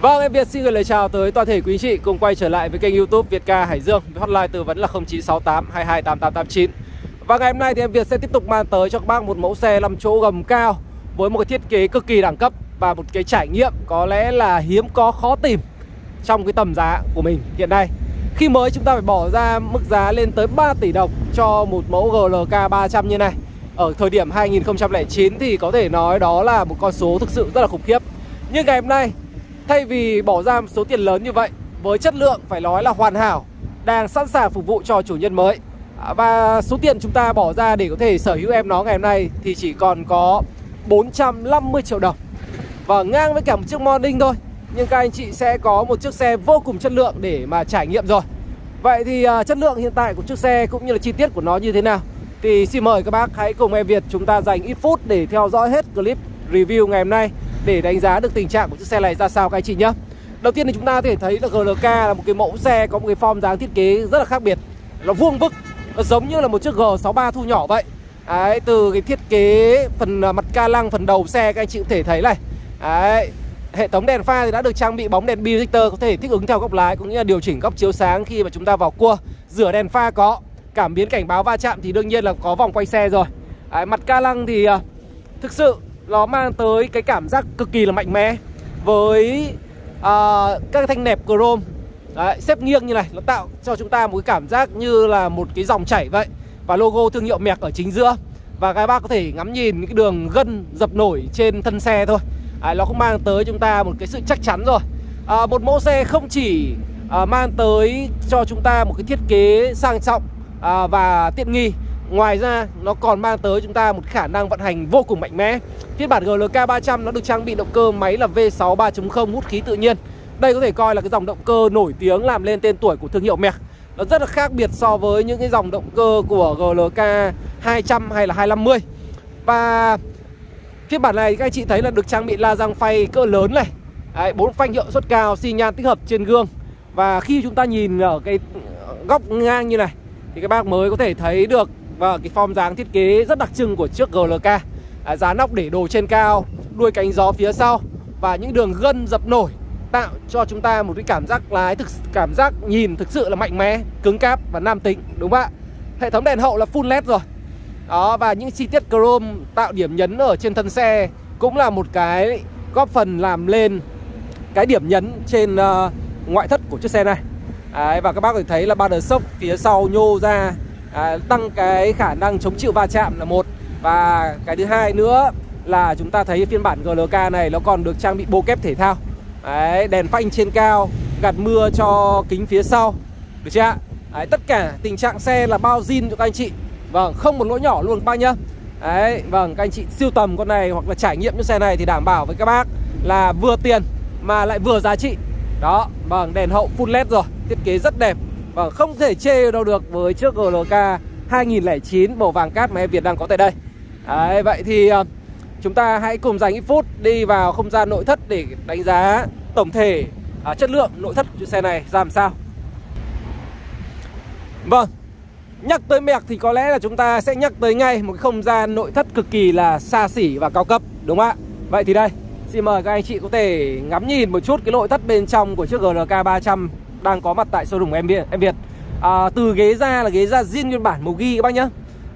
Vâng, em Việt xin gửi lời chào tới toàn thể quý anh chị cùng quay trở lại với kênh YouTube Việt Ca Hải Dương với hotline tư vấn là 0968 228889. Và ngày hôm nay thì em Việt sẽ tiếp tục mang tới cho các bác một mẫu xe 5 chỗ gầm cao với một cái thiết kế cực kỳ đẳng cấp và một cái trải nghiệm có lẽ là hiếm có khó tìm trong cái tầm giá của mình hiện nay. Khi mới chúng ta phải bỏ ra mức giá lên tới 3 tỷ đồng cho một mẫu GLK 300 như này. Ở thời điểm 2009 thì có thể nói đó là một con số thực sự rất là khủng khiếp. Nhưng ngày hôm nay Thay vì bỏ ra một số tiền lớn như vậy Với chất lượng phải nói là hoàn hảo Đang sẵn sàng phục vụ cho chủ nhân mới. À, và số tiền chúng ta bỏ ra để có thể sở hữu em nó ngày hôm nay Thì chỉ còn có 450 triệu đồng. Và ngang với cả một chiếc Morning thôi Nhưng các anh chị sẽ có một chiếc xe vô cùng chất lượng để mà trải nghiệm rồi. Vậy thì uh, chất lượng hiện tại của chiếc xe cũng như là chi tiết của nó như thế nào? Thì xin mời các bác hãy cùng em Việt chúng ta dành ít phút để theo dõi hết clip review ngày hôm nay để đánh giá được tình trạng của chiếc xe này ra sao các anh chị nhé. Đầu tiên thì chúng ta có thể thấy là GLK là một cái mẫu xe có một cái form dáng thiết kế rất là khác biệt. Nó vuông vức, nó giống như là một chiếc G63 thu nhỏ vậy. Đấy, từ cái thiết kế phần à, mặt ca lăng, phần đầu xe các anh chị có thể thấy này. Đấy, hệ thống đèn pha thì đã được trang bị bóng đèn projector có thể thích ứng theo góc lái cũng như là điều chỉnh góc chiếu sáng khi mà chúng ta vào cua. Rửa đèn pha có cảm biến cảnh báo va chạm thì đương nhiên là có vòng quay xe rồi. Đấy, mặt ca lăng thì à, thực sự nó mang tới cái cảm giác cực kỳ là mạnh mẽ với uh, các thanh nẹp chrome. Đấy, xếp nghiêng như này nó tạo cho chúng ta một cái cảm giác như là một cái dòng chảy vậy. Và logo thương hiệu mẹc ở chính giữa. Và các bác có thể ngắm nhìn cái đường gân dập nổi trên thân xe thôi. À, nó cũng mang tới chúng ta một cái sự chắc chắn rồi. À, một mẫu xe không chỉ à, mang tới cho chúng ta một cái thiết kế sang trọng à, và tiện nghi Ngoài ra nó còn mang tới chúng ta một khả năng vận hành vô cùng mạnh mẽ. Phiên bản GLK 300 nó được trang bị động cơ máy là V6 3.0 hút khí tự nhiên. Đây có thể coi là cái dòng động cơ nổi tiếng làm lên tên tuổi của thương hiệu Merc Nó rất là khác biệt so với những cái dòng động cơ của GLK 200 hay là 250 Và phiên bản này các anh chị thấy là được trang bị la răng phay cỡ lớn này. Đấy, 4 phanh hiệu suất cao, xi nhan tích hợp trên gương. Và khi chúng ta nhìn ở cái góc ngang như này Thì các bác mới có thể thấy được và cái form dáng thiết kế rất đặc trưng của chiếc GLK à, Giá nóc để đồ trên cao Đuôi cánh gió phía sau Và những đường gân dập nổi Tạo cho chúng ta một cái cảm giác lái thực Cảm giác nhìn thực sự là mạnh mẽ Cứng cáp và nam tính đúng không ạ? Hệ thống đèn hậu là full led rồi. Đó và những chi tiết chrome tạo điểm nhấn ở trên thân xe Cũng là một cái góp phần làm lên cái điểm nhấn trên uh, ngoại thất của chiếc xe này. Đấy, Và các bác có thể thấy là ba đờ sốc phía sau nhô ra à, tăng cái khả năng chống chịu va chạm là một. Và cái thứ hai nữa là chúng ta thấy phiên bản GLK này nó còn được trang bị bộ kép thể thao. Đấy, đèn phanh trên cao gạt mưa cho kính phía sau. Được chưa ạ? Đấy, tất cả tình trạng xe là bao zin cho các anh chị. Vâng không một lỗi nhỏ luôn các bác nhá. Đấy, vâng các anh chị siêu tầm con này hoặc là trải nghiệm những xe này thì đảm bảo với các bác là vừa tiền mà lại vừa giá trị. Đó vâng đèn hậu full led rồi thiết kế rất đẹp và không thể chê đâu được với chiếc GLK 2009 màu vàng cát mà em Việt đang có tại đây Đấy, Vậy thì ờ, chúng ta hãy cùng dành ít phút đi vào không gian nội thất để đánh giá tổng thể à, chất lượng nội thất của xe này ra làm sao Vâng Nhắc tới mẹc thì có lẽ là chúng ta sẽ nhắc tới ngay một cái không gian nội thất cực kỳ là xa xỉ và cao cấp đúng không ạ? Vậy thì đây, xin mời các anh chị có thể ngắm nhìn một chút cái nội thất bên trong của chiếc GLK 300 đang có mặt tại showroom em Việt. Em Việt. À, từ ghế da là ghế da zin nguyên bản màu ghi các bác nhá.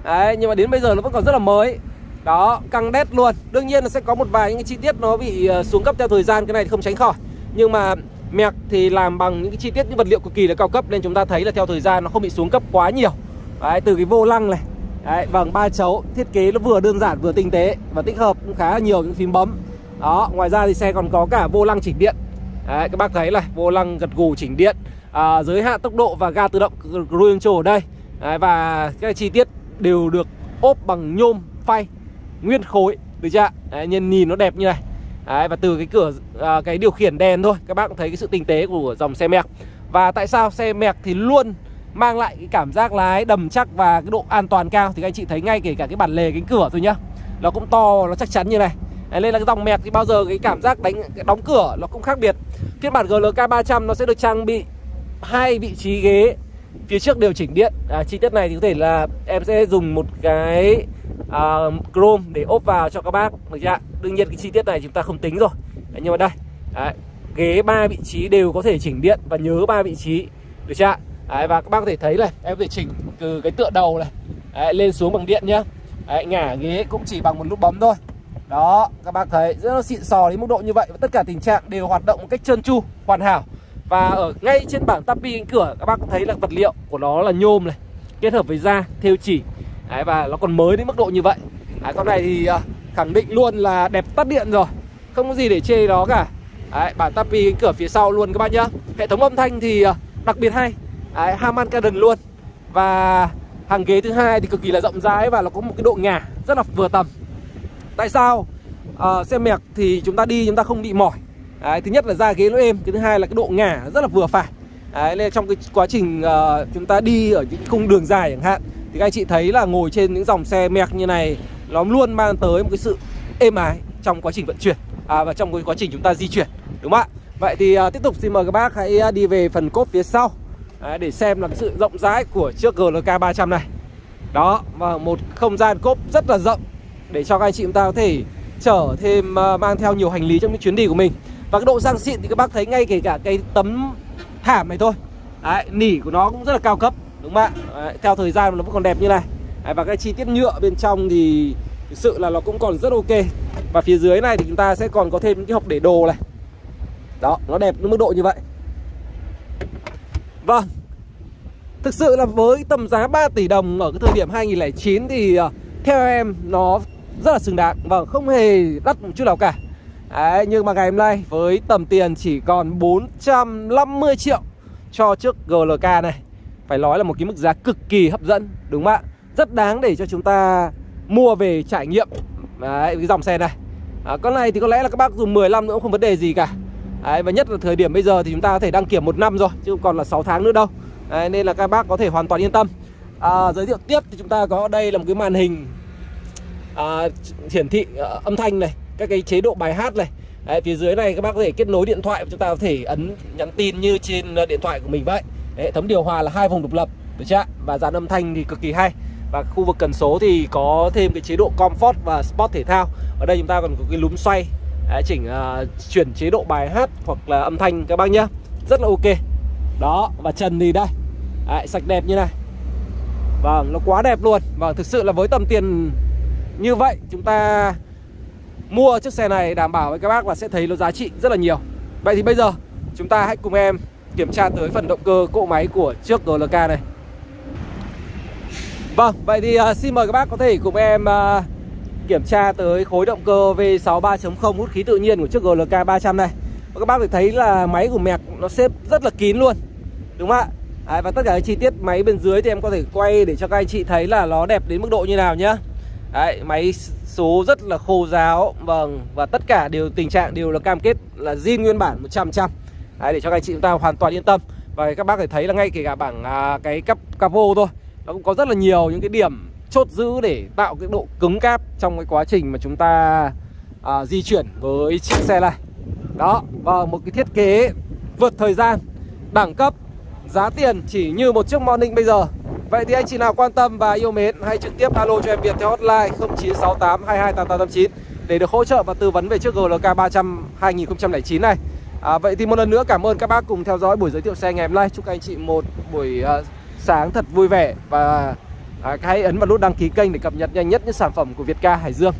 Đấy, nhưng mà đến bây giờ nó vẫn còn rất là mới. Đó, căng đét luôn. Đương nhiên là sẽ có một vài những cái chi tiết nó bị ờ, xuống cấp theo thời gian cái này thì không tránh khỏi. Nhưng mà mẹc thì làm bằng những cái chi tiết những vật liệu cực kỳ là cao cấp nên chúng ta thấy là theo thời gian nó không bị xuống cấp quá nhiều. Đấy, từ cái vô lăng này. Đấy, bằng ba chấu, thiết kế nó vừa đơn giản vừa tinh tế và tích hợp cũng khá là nhiều những phím bấm. Đó, ngoài ra thì xe còn có cả vô lăng chỉnh điện Đấy, các bác thấy này vô lăng gật gù chỉnh điện à, giới hạn tốc độ và ga tự động cruise control ở đây Đấy, và các chi tiết đều được ốp bằng nhôm phay nguyên khối được chưa Đấy, nhìn nhìn nó đẹp như này Đấy, và từ cái cửa à, cái điều khiển đèn thôi các bác cũng thấy cái sự tinh tế của dòng xe mẹc và tại sao xe mẹc thì luôn mang lại cái cảm giác lái đầm chắc và cái độ an toàn cao thì các anh chị thấy ngay kể cả cái bản lề cánh cửa thôi nhá nó cũng to nó chắc chắn như này Đấy, nên là cái dòng mẹt thì bao giờ cái cảm giác đánh đóng cửa nó cũng khác biệt. Phiên bản GLK 300 nó sẽ được trang bị hai vị trí ghế phía trước điều chỉnh điện. À, chi tiết này thì có thể là em sẽ dùng một cái uh, chrome để ốp vào cho các bác. Được chưa đương nhiên cái chi tiết này chúng ta không tính rồi. Đấy, nhưng mà đây Đấy. ghế ba vị trí đều có thể chỉnh điện và nhớ ba vị trí. Được chưa Đấy, và các bác có thể thấy này em có thể chỉnh từ cái tựa đầu này Đấy, lên xuống bằng điện nhá. Đấy, ngả ghế cũng chỉ bằng một nút bấm thôi đó các bác thấy rất là xịn sò đến mức độ như vậy. Và tất cả tình trạng đều hoạt động một cách trơn tru hoàn hảo. Và ở ngay trên bảng tapi cánh cửa các bác thấy là vật liệu của nó là nhôm này kết hợp với da thêu chỉ. Đấy, và nó còn mới đến mức độ như vậy. Đấy, con này thì à, khẳng định luôn là đẹp tắt điện rồi. Không có gì để chê đó cả. Đấy, bản tapi cánh cửa phía sau luôn các bác nhá. Hệ thống âm thanh thì à, đặc biệt hay. Đấy, Harman Kardon luôn. Và hàng ghế thứ hai thì cực kỳ là rộng rãi và nó có một cái độ ngả rất là vừa tầm tại sao? Ờ, à, xe mẹc thì chúng ta đi chúng ta không bị mỏi. Đấy, thứ nhất là da ghế nó êm cái thứ hai là cái độ ngả rất là vừa phải. Đấy, nên trong cái quá trình uh, chúng ta đi ở những cung đường dài chẳng hạn thì các anh chị thấy là ngồi trên những dòng xe mẹc như này nó luôn mang tới một cái sự êm ái trong quá trình vận chuyển à, và trong cái quá trình chúng ta di chuyển đúng không ạ? Vậy thì uh, tiếp tục xin mời các bác hãy đi về phần cốp phía sau. Đấy, để xem là cái sự rộng rãi của chiếc GLK 300 này. Đó và một không gian cốp rất là rộng để cho các anh chị chúng ta có thể chở thêm uh, mang theo nhiều hành lý trong những chuyến đi của mình. Và cái độ sang xịn thì các bác thấy ngay kể cả cái tấm thảm này thôi. Đấy, nỉ của nó cũng rất là cao cấp đúng không ạ? Đấy, theo thời gian nó vẫn còn đẹp như này. Đấy, và cái chi tiết nhựa bên trong thì thực sự là nó cũng còn rất ok. Và phía dưới này thì chúng ta sẽ còn có thêm những cái hộp để đồ này. Đó nó đẹp đến mức độ như vậy. Vâng. Thực sự là với tầm giá 3 tỷ đồng ở cái thời điểm 2009 thì ờ, theo em nó rất là xứng đáng. Vâng không hề đắt một chút nào cả. Đấy, nhưng mà ngày hôm nay với tầm tiền chỉ còn 450 triệu cho chiếc GLK này. Phải nói là một cái mức giá cực kỳ hấp dẫn đúng không ạ? Rất đáng để cho chúng ta mua về trải nghiệm. Đấy, cái dòng xe này. À, Con này thì có lẽ là các bác dùng 15 nữa cũng không vấn đề gì cả. Đấy, Và nhất là thời điểm bây giờ thì chúng ta có thể đăng kiểm một năm rồi Chứ không còn là 6 tháng nữa đâu. Đấy, Nên là các bác có thể hoàn toàn yên tâm. À, Giới thiệu tiếp thì chúng ta có đây là một cái màn hình à, hiển thị uh, âm thanh này các cái chế độ bài hát này. Đấy, phía dưới này các bác có thể kết nối điện thoại chúng ta có thể ấn nhắn tin như trên ờ, điện thoại của mình vậy. Đấy, hệ thống điều hòa là hai vùng độc lập được chưa và dàn âm thanh thì cực kỳ hay. Và khu vực cần số thì có thêm cái chế độ comfort và sport thể thao. Ở đây chúng ta còn có cái núm xoay. Đấy, chỉnh uh, chuyển chế độ bài hát hoặc là âm thanh các bác nhá. Rất là ok. Đó và trần thì đây. Đấy, sạch đẹp như này. Vâng nó quá đẹp luôn. Vâng thực sự là với tầm tiền như vậy chúng ta mua chiếc xe này đảm bảo với các bác là sẽ thấy nó giá trị rất là nhiều. Vậy thì bây giờ chúng ta hãy cùng em kiểm tra tới phần động cơ cỗ máy của chiếc GLK này. Vâng, vậy thì uh, xin mời các bác có thể cùng em uh, kiểm tra tới khối động cơ V6 3.0 hút khí tự nhiên của chiếc GLK 300 này. Và các bác thể thấy là máy của mẹc nó xếp rất là kín luôn Đúng không ạ? À, và tất cả các chi tiết máy bên dưới thì em có thể quay để cho các anh chị thấy là nó đẹp đến mức độ như nào nhá. Đấy, máy số rất là khô ráo. Vâng, và tất cả đều tình trạng đều là cam kết là zin nguyên bản 100% Đấy, để cho các anh chị chúng ta hoàn toàn yên tâm. Và các bác có thể thấy là ngay kể cả bảng à, cái cap capo thôi Nó cũng có rất là nhiều những cái điểm chốt giữ để tạo cái độ cứng cáp trong cái quá trình mà chúng ta à, di chuyển với chiếc xe này. Đó, và một cái thiết kế vượt thời gian, đẳng cấp, giá tiền chỉ như một chiếc Morning bây giờ. Vậy thì anh chị nào quan tâm và yêu mến hãy trực tiếp alo cho em Việt theo hotline 0968 228889 để được hỗ trợ và tư vấn về chiếc GLK 300 2009 này. À, vậy thì một lần nữa cảm ơn các bác cùng theo dõi buổi giới thiệu xe ngày hôm nay. Chúc các anh chị một buổi uh, sáng thật vui vẻ và uh, hãy ấn vào nút đăng ký kênh để cập nhật nhanh nhất những sản phẩm của Việt Ca Hải Dương.